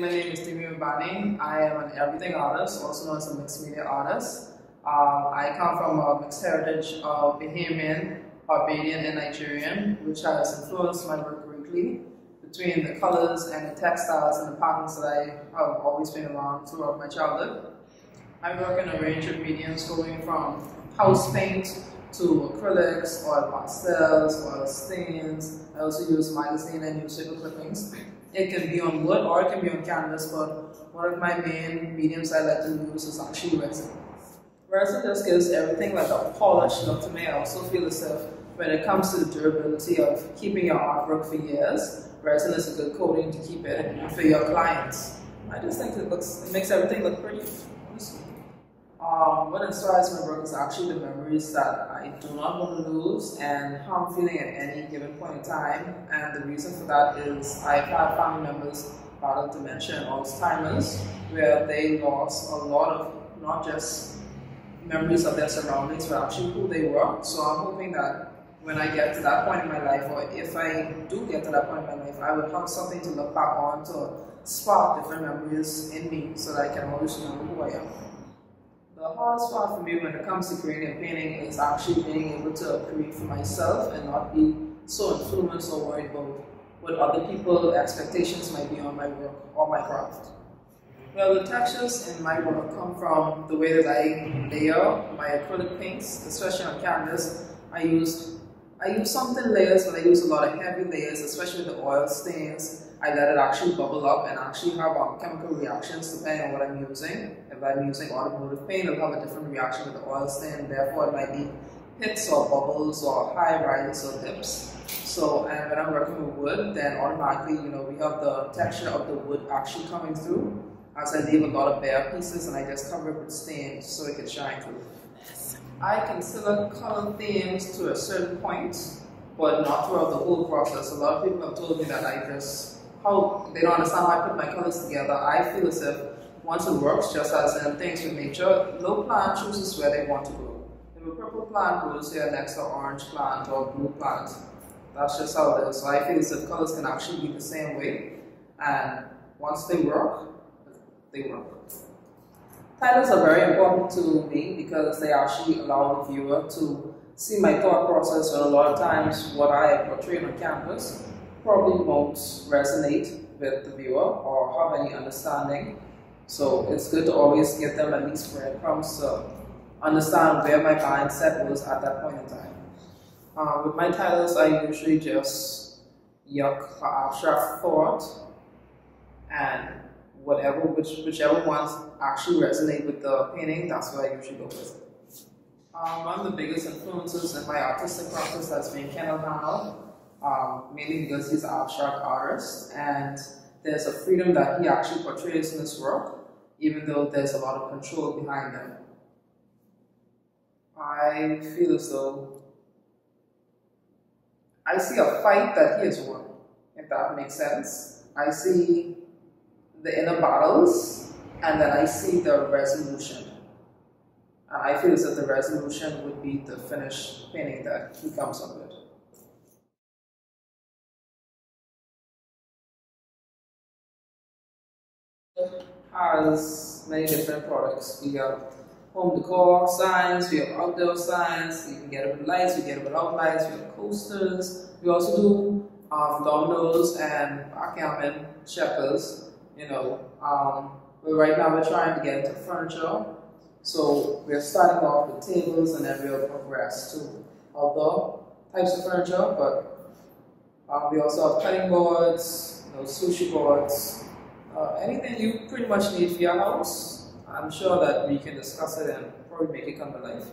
my name is Deimé Ubani. I am an everything artist, also known as a mixed media artist. Um, I come from a mixed heritage of Bahamian, Barbadian, and Nigerian, which has influenced my work greatly between the colors and the textiles and the patterns that I have always been around throughout my childhood. I work in a range of mediums going from house paint to acrylics, oil pastels, oil stains. I also use magazine and newspaper clippings. It can be on wood or it can be on canvas, but one of my main mediums I like to use is actually resin. Resin just gives everything like a polished look to me. I also feel as if when it comes to the durability of keeping your artwork for years, resin is a good coating to keep it for your clients. I just think it looks, it makes everything look pretty. Um, what inspires my work is actually the memories that I do not want to lose and how I'm feeling at any given point in time. And the reason for that is I've had family members battle dementia and Alzheimer's where they lost a lot of not just memories of their surroundings, but actually who they were. So I'm hoping that when I get to that point in my life, or if I do get to that point in my life, I would have something to look back on to spark different memories in me so that I can always remember who I am. The hardest part for me when it comes to creating a painting is actually being able to create for myself and not be so influenced or worried about what other people's expectations might be on my work or my craft. Well, the textures in my work come from the way that I layer my acrylic paints, especially on canvas. I use I use some thin layers, but I use a lot of heavy layers, especially the oil stains. I let it actually bubble up and actually have um, chemical reactions depending on what I'm using. If I'm using automotive paint, it'll have a different reaction with the oil stain, therefore it might be hits or bubbles or high rises or dips. So, and when I'm working with wood, then automatically, you know, we have the texture of the wood actually coming through as I leave a lot of bare pieces and I just cover it with stains so it can shine through. I can select color themes to a certain point, but not throughout the whole process. A lot of people have told me that I just how they don't understand how I put my colors together. I feel as if once it works, just as in things with nature, no plant chooses where they want to grow. If a purple plant grows here next to orange plant or blue plant, that's just how it is. So I feel as if colors can actually be the same way. And once they work, they work. Titles are very important to me because they actually allow the viewer to see my thought process and a lot of times what I portray on canvas probably won't resonate with the viewer or have any understanding. So it's good to always give them at least breadcrumbs to understand where my mindset was at that point in time. Uh, with my titles, I usually just yuck abstract thought and whatever, which, whichever ones actually resonate with the painting, that's what I usually go with. Um, one of the biggest influences in my artistic practice has been Kendal Hanna um, mainly because he's an abstract artist and there's a freedom that he actually portrays in his work, even though there's a lot of control behind them. I feel as though I see a fight that he has won, if that makes sense. I see the inner battles and then I see the resolution. And I feel as if the resolution would be the finished painting that he comes up with. Has many different products. We have home decor signs, we have outdoor signs, you can get it with lights, we get it without lights, we have coasters. We also do um, dominoes and backgammon checkers, you know. Um, but right now we're trying to get into furniture. So we're starting off with tables and then we'll progress to outdoor types of furniture, but um, we also have cutting boards, you know, sushi boards, uh, anything you pretty much need for your house, I'm sure that we can discuss it and probably make it come to life.